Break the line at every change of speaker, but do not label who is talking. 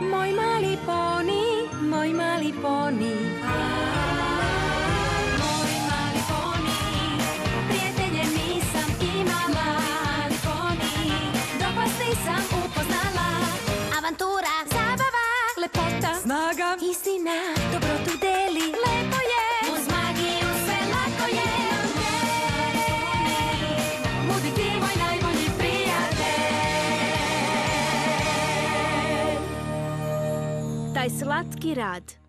Moj mali poni, moj mali poni.
Avantura,
Zabava, lepota,
Snaga.
istina, dobrotu
vai-se.